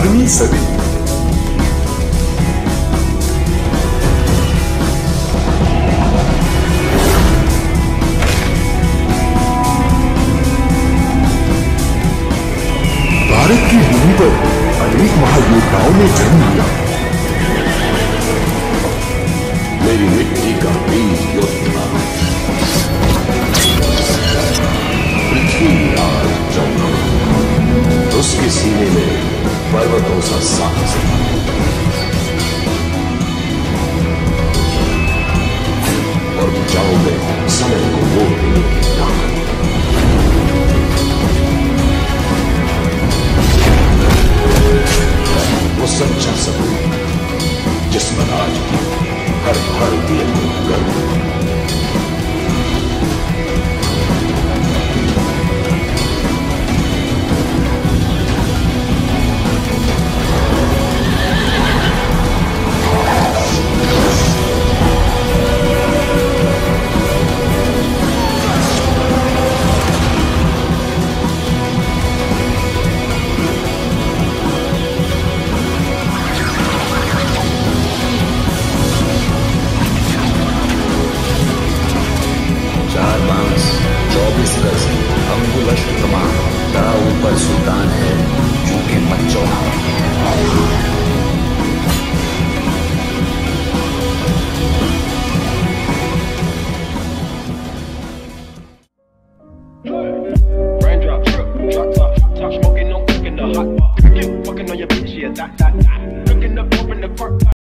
सदी भारत की भूमि पर अनेक महायोद्धाओं ने जन्म लिया। मेरी मिट्टी का बीज योद्धा। पर्वतों सा साहस और भुजाओं में समय को मोड़ देने की ताकत वो सच्चा सबूत जिस आज हर भारतीय को गर्व है का ऊपर सुल्तान है चूँकि बच्चों Smoking, no cooking, the hot bar. Fucking on your bitch, yeah, that, that, that. Looking up, open the park.